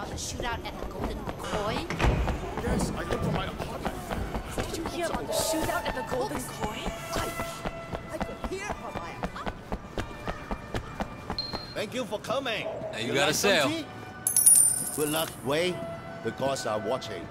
about the shootout at the Golden Koi? Yes, I looked for my apartment. Did you hear about the shootout at the Golden Koi? I could hear from my apartment. Thank you for coming. Now you got a sale. Good luck, Wei. The gods are watching.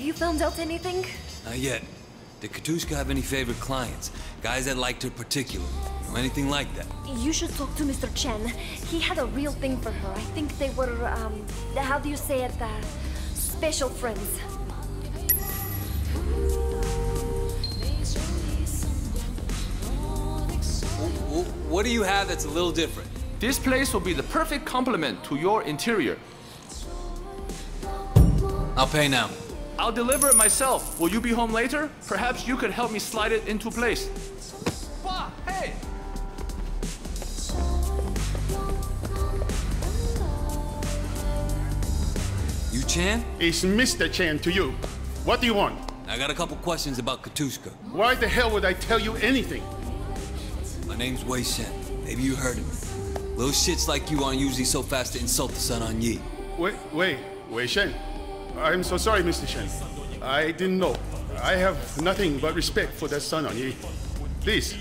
Have you found out anything? Not yet. Did Katushka have any favorite clients? Guys that liked her particularly? Or anything like that? You should talk to Mr. Chen. He had a real thing for her. I think they were, um, how do you say it? Uh, special friends. What do you have that's a little different? This place will be the perfect complement to your interior. I'll pay now. I'll deliver it myself. Will you be home later? Perhaps you could help me slide it into place. Bah, hey! You Chan? It's Mr. Chen to you. What do you want? I got a couple questions about Katushka. Why the hell would I tell you anything? My name's Wei Shen. Maybe you heard of me. Little shits like you aren't usually so fast to insult the Sun on Yee. Wait, wait, Wei Shen. I'm so sorry, Mr. Shen. I didn't know. I have nothing but respect for that Sun On Yee. Please,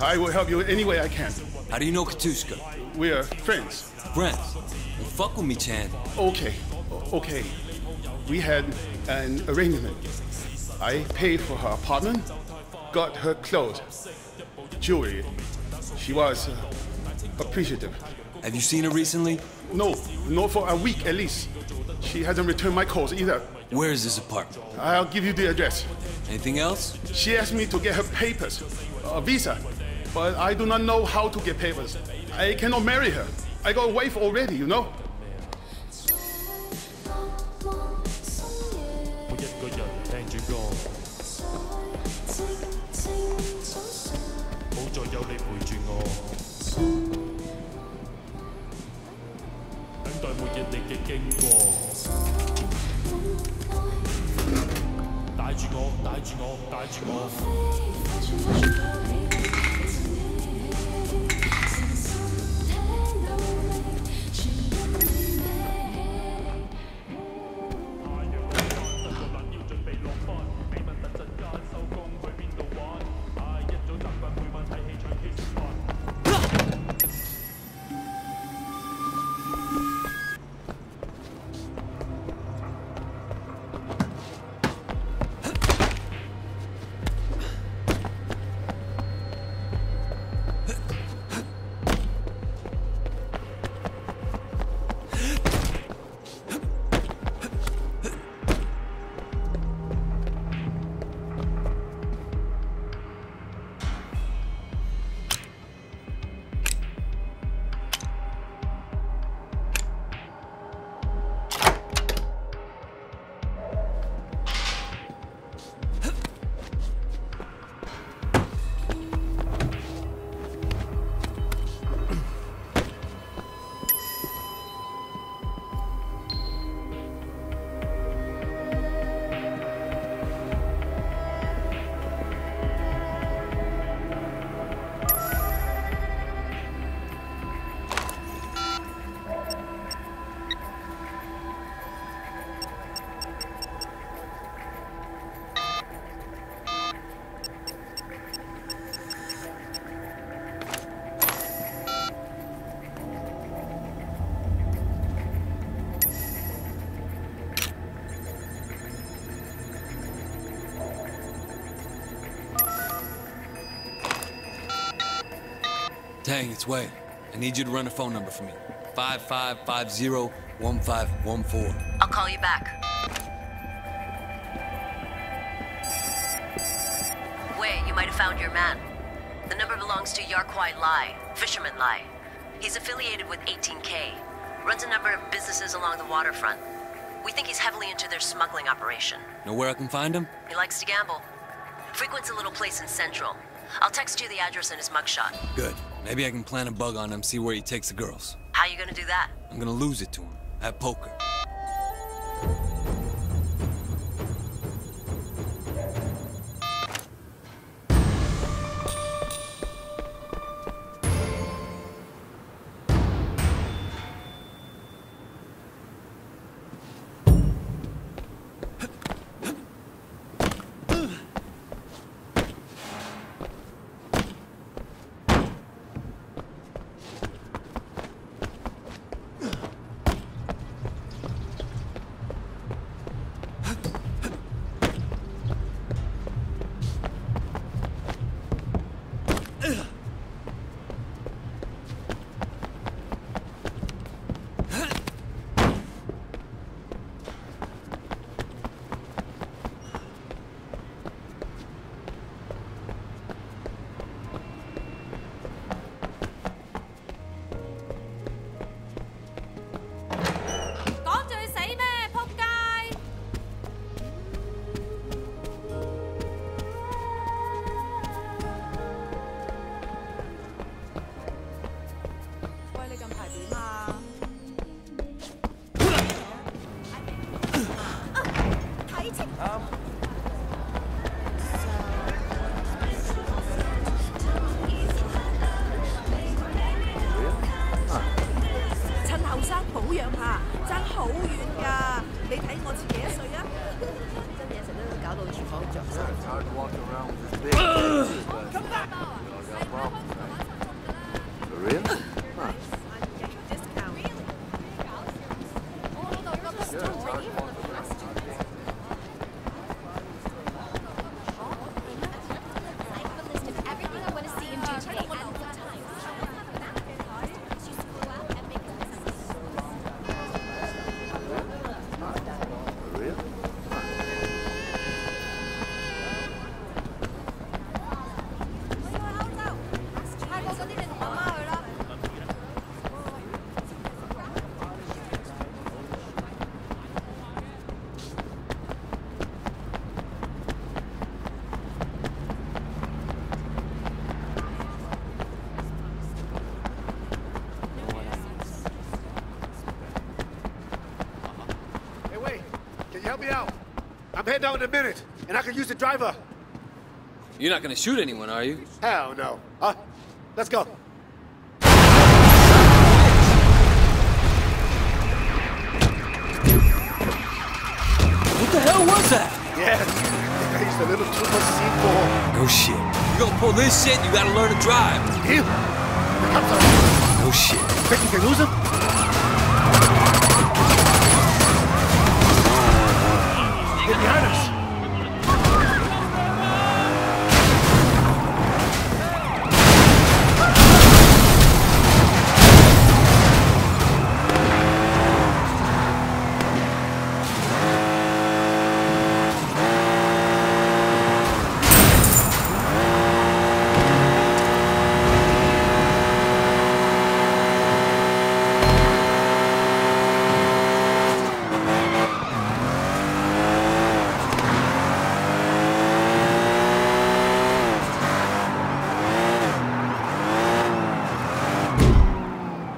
I will help you any way I can. How do you know Katushka? We are friends. Friends. Well, fuck with me, Chan. Okay, okay. We had an arrangement. I paid for her apartment, got her clothes, jewelry. She was uh, appreciative. Have you seen her recently? No, not for a week at least. She hasn't returned my calls either. Where is this apartment? I'll give you the address. Anything else? She asked me to get her papers, a visa, but I do not know how to get papers. I cannot marry her. I got a wife already, you know. 没有你嘅经过。带住我，带住我，带住我。Tang, it's Wei. I need you to run a phone number for me. 5550-1514. I'll call you back. Wei, you might have found your man. The number belongs to Yarkwai Lai, Fisherman Lai. He's affiliated with 18K. Runs a number of businesses along the waterfront. We think he's heavily into their smuggling operation. Know where I can find him? He likes to gamble. Frequents a little place in Central. I'll text you the address and his mugshot. Good. Maybe I can plant a bug on him, see where he takes the girls. How you gonna do that? I'm gonna lose it to him. At poker. Me out? I'm heading out in a minute, and I can use the driver. You're not gonna shoot anyone, are you? Hell no. Huh? Let's go. What the hell was that? Yeah, I used a little too much C4. No shit. You gonna pull this shit, you gotta learn to drive. Deal. The cops are. No shit. Think you can lose him? Get behind us.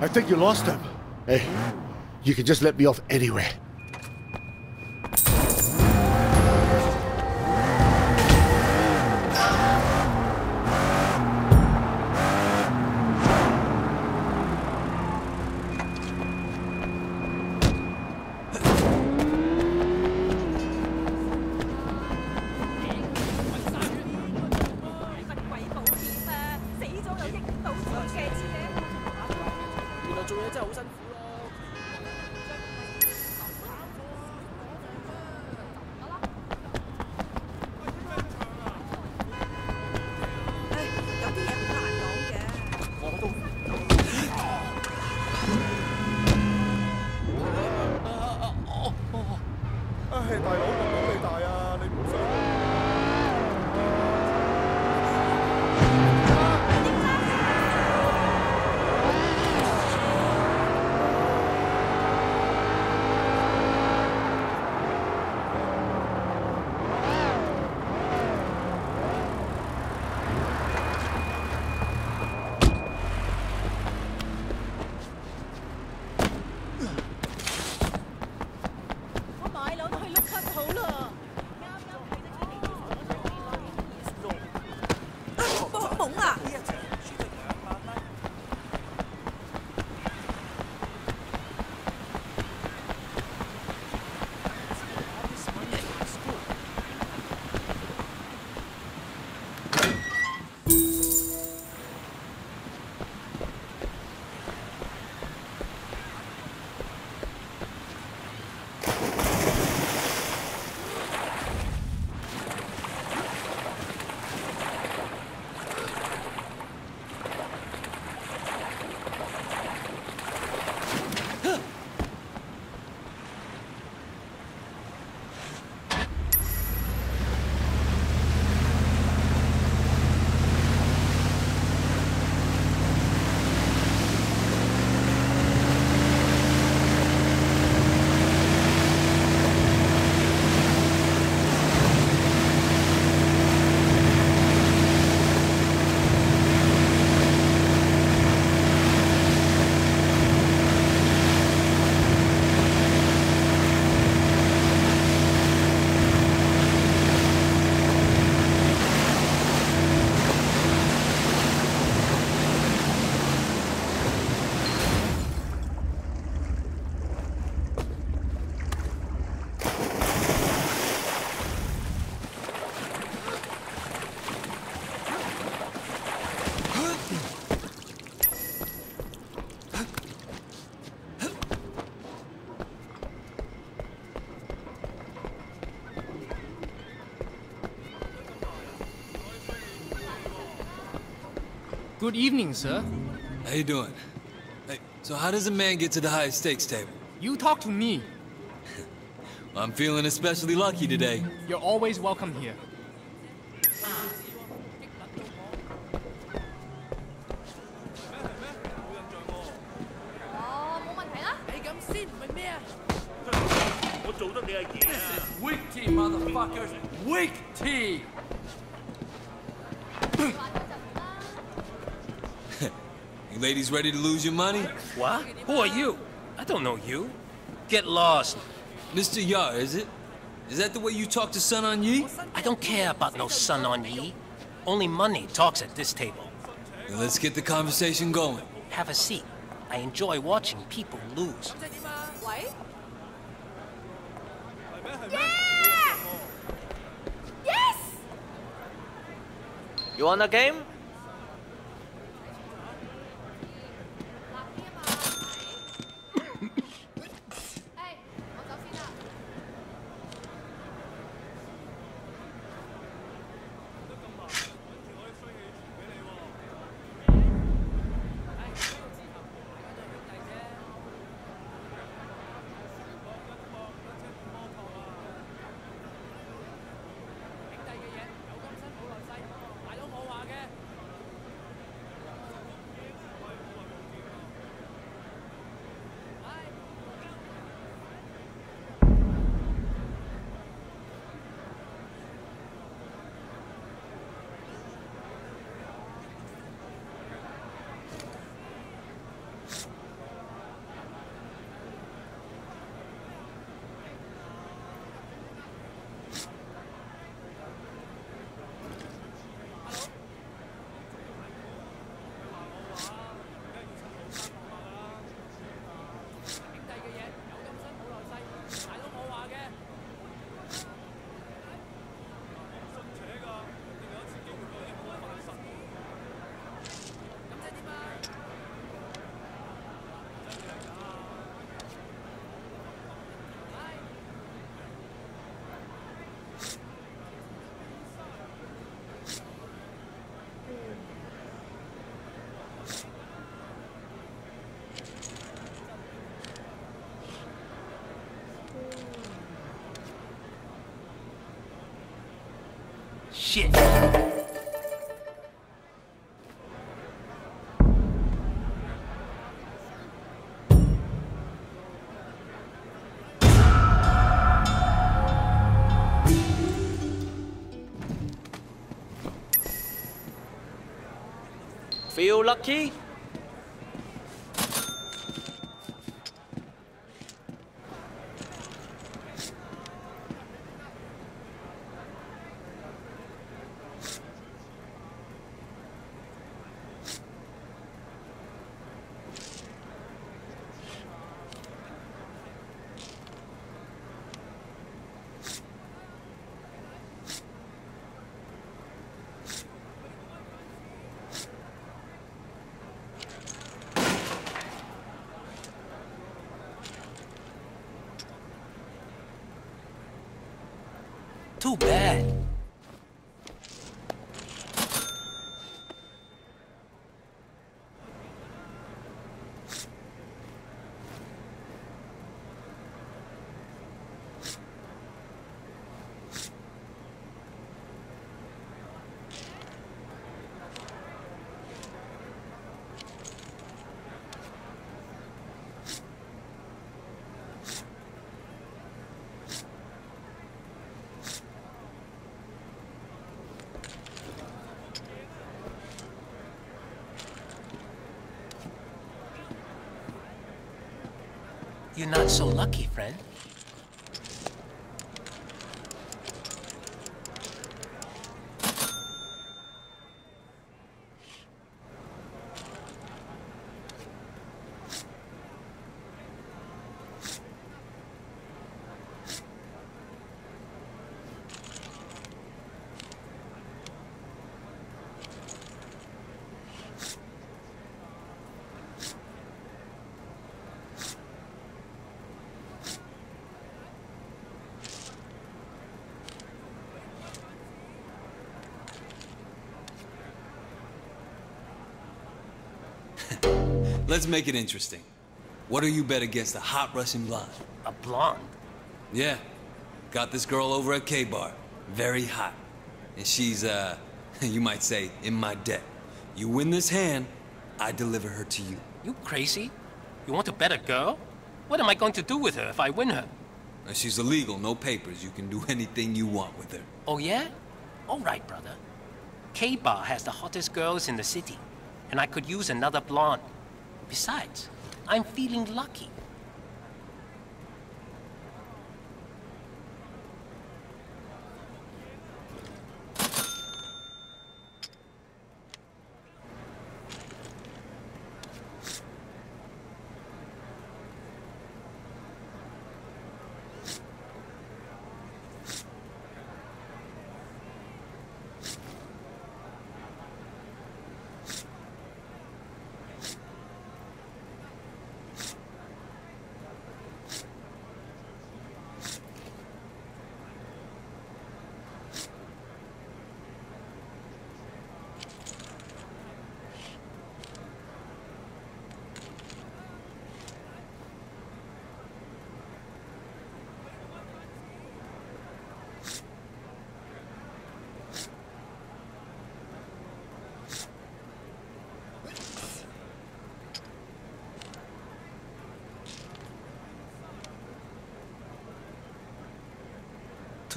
I think you lost him. Hey, you can just let me off anywhere. Good evening, sir. How you doing? Hey, so how does a man get to the highest stakes table? You talk to me. I'm feeling especially lucky today. You're always welcome here. Ladies ready to lose your money? What? Who are you? I don't know you. Get lost. Mr. Yar, is it? Is that the way you talk to Sun On Yee? I don't care about no Sun On Yee. Only money talks at this table. Then let's get the conversation going. Have a seat. I enjoy watching people lose. Yeah! Yes! You want a game? Shit. Feel lucky? Too bad. You're not so lucky, friend. Let's make it interesting. What do you bet against a hot Russian blonde? A blonde? Yeah. Got this girl over at K-Bar. Very hot. And she's, uh, you might say, in my debt. You win this hand, I deliver her to you. You crazy? You want to bet a girl? What am I going to do with her if I win her? Uh, She's illegal, no papers. You can do anything you want with her. Oh, yeah? All right, brother. K-Bar has the hottest girls in the city, and I could use another blonde. Besides, I'm feeling lucky.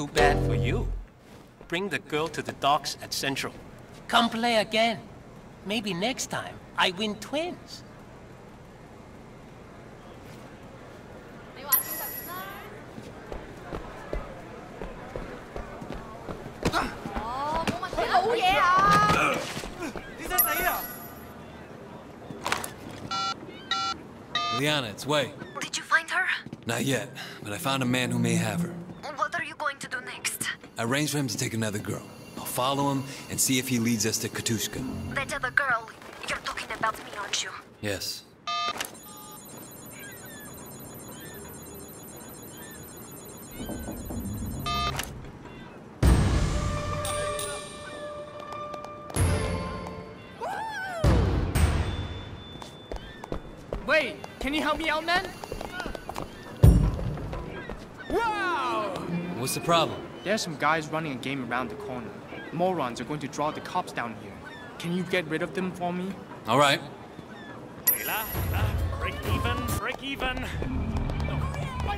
Too bad for you. Bring the girl to the docks at Central. Come play again. Maybe next time I win twins. Liana, it's Wei. Did you find her? Not yet, but I found a man who may have her next? I arranged for him to take another girl. I'll follow him and see if he leads us to Katushka. That other girl, you're talking about me, aren't you? Yes. Wait, can you help me out, man? Wow! What's the problem? There's some guys running a game around the corner. Morons are going to draw the cops down here. Can you get rid of them for me? All right. Break even, break even.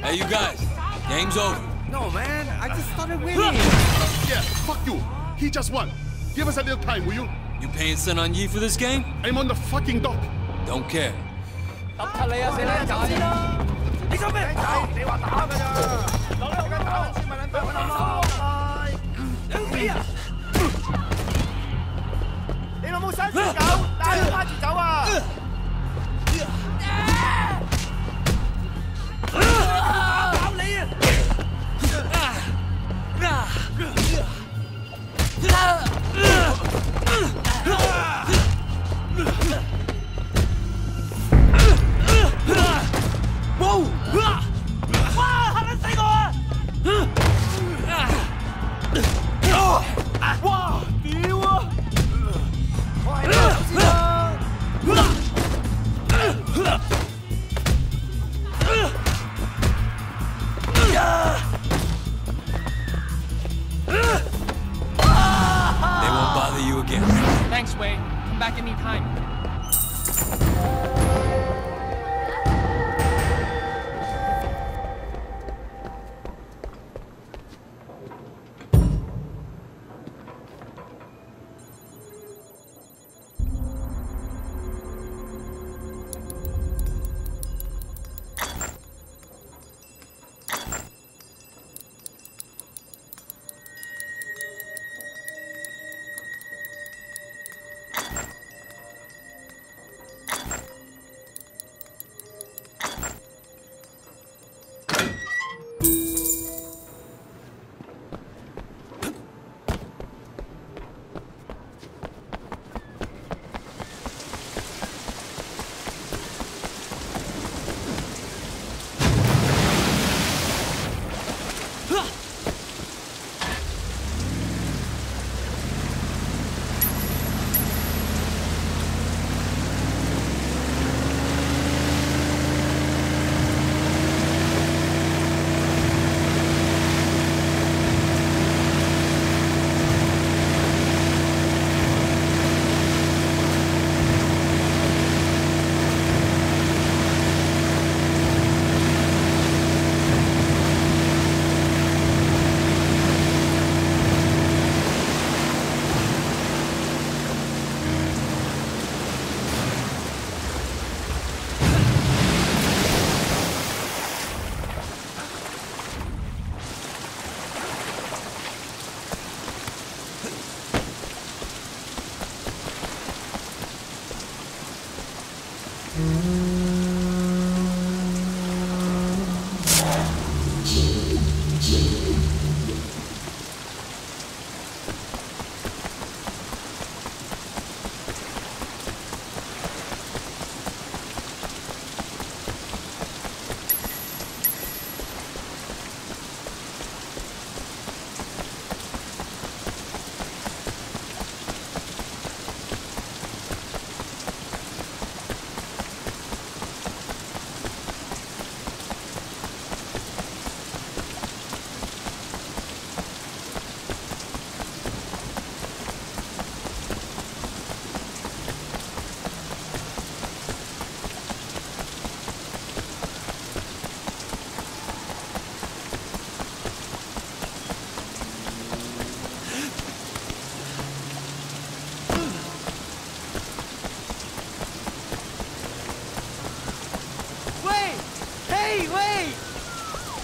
Hey, you guys. Game's over. No, man. I just started winning. Yeah, fuck you. He just won. Give us a little time, will you? You paying Sun on Yee for this game? I'm on the fucking dock. Don't care. 你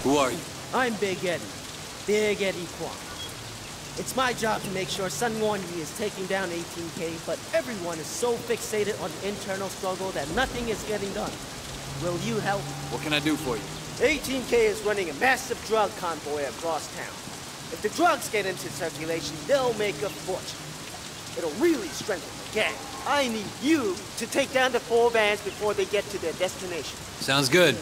Who are you? I'm Big Eddie. Big Eddie Kwong. It's my job to make sure Sun Yi is taking down 18K, but everyone is so fixated on the internal struggle that nothing is getting done. Will you help? What can I do for you? 18K is running a massive drug convoy across town. If the drugs get into circulation, they'll make a fortune. It'll really strengthen the gang. I need you to take down the four vans before they get to their destination. Sounds good.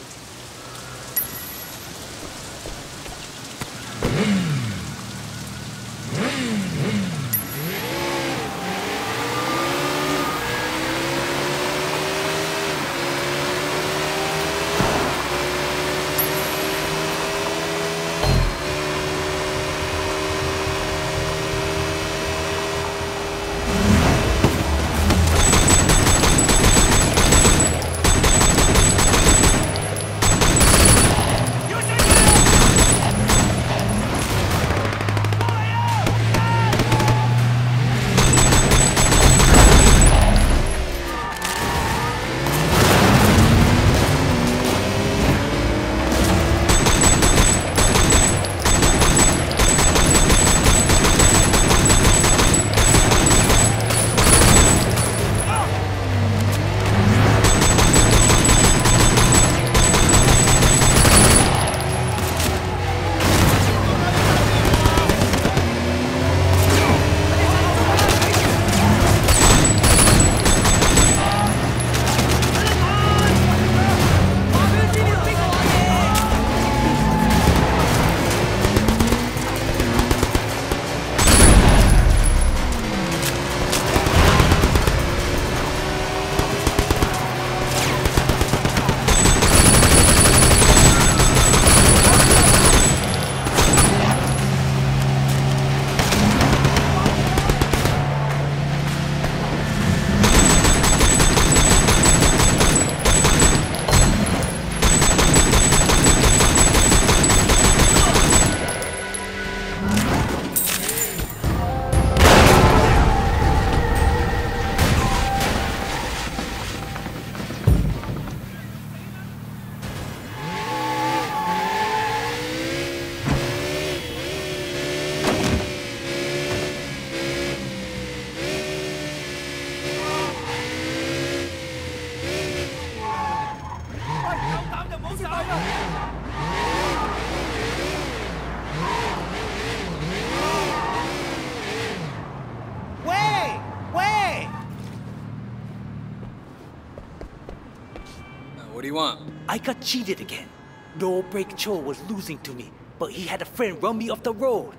Got cheated again. The old break Cho was losing to me, but he had a friend run me off the road.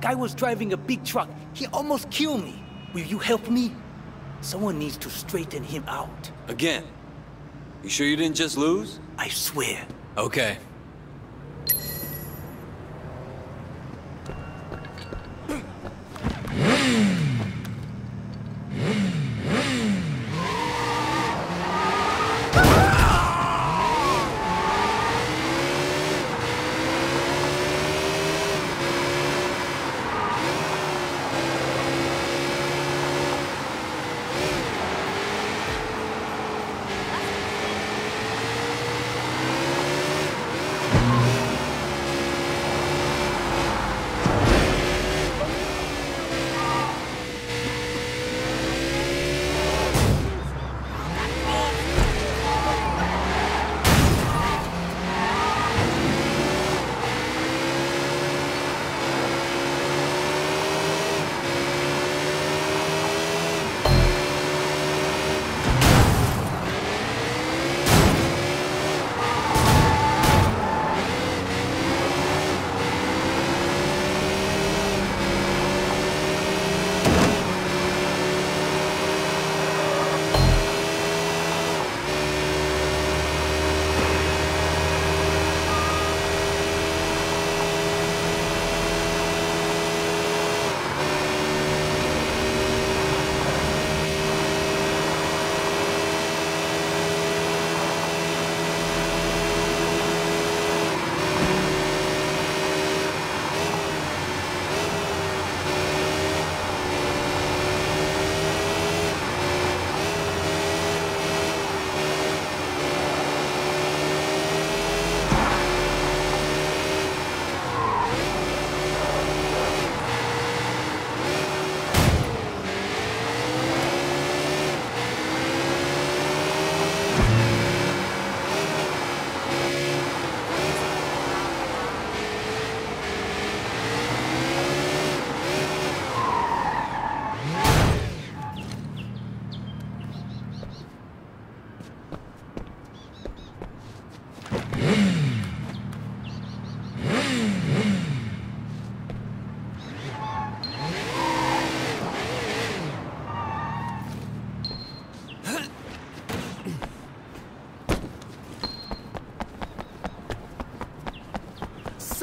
Guy was driving a big truck. He almost killed me. Will you help me? Someone needs to straighten him out. Again? You sure you didn't just lose? I swear. Okay.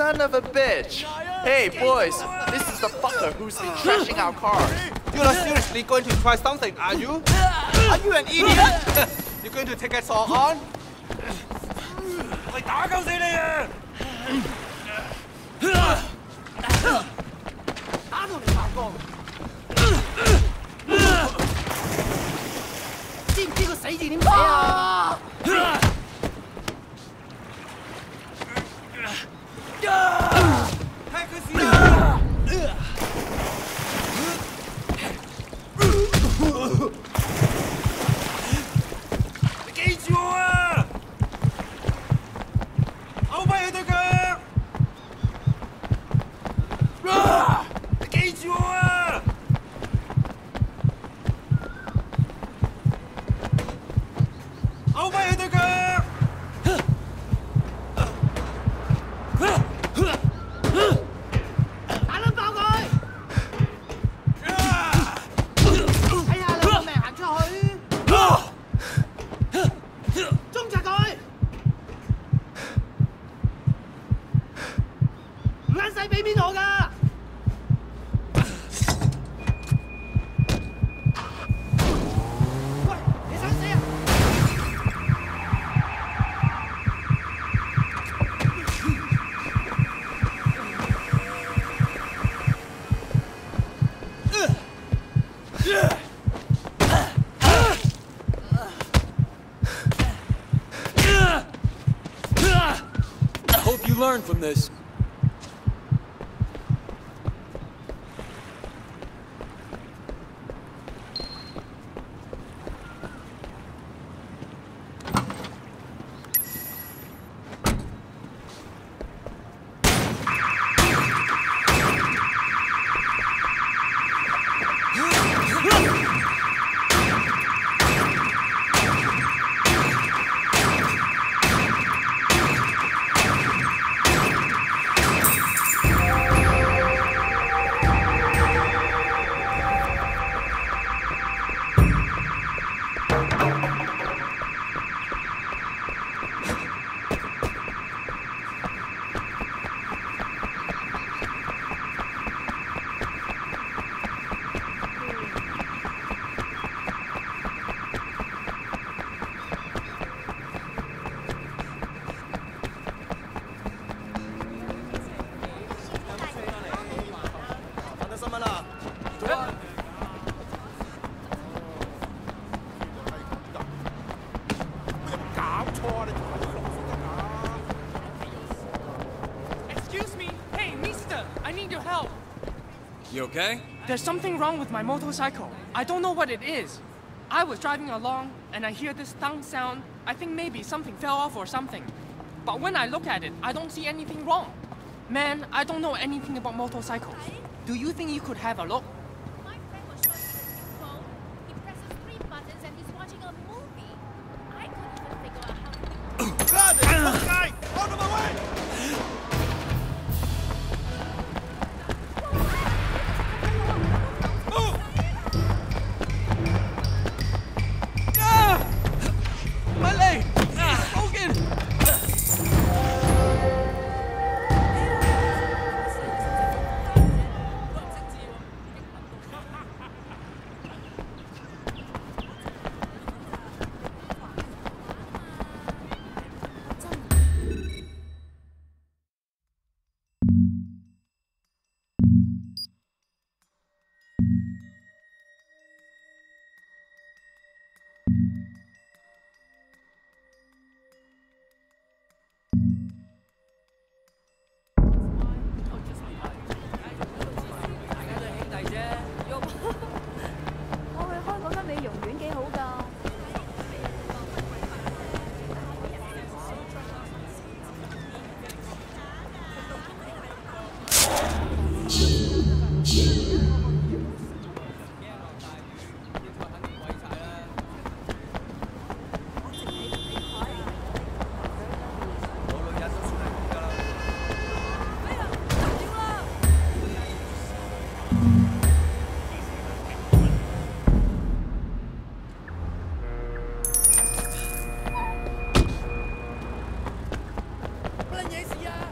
son of a bitch! Hey, boys, this is the fucker who's been trashing our cars. You're not seriously going to try something, are you? Are you an idiot? You're going to take us all on? Like Dargo's in here! Ah! From this. You okay? There's something wrong with my motorcycle. I don't know what it is. I was driving along and I hear this thunk sound. I think maybe something fell off or something. But when I look at it, I don't see anything wrong. Man, I don't know anything about motorcycles. Do you think you could have a look? 也是呀。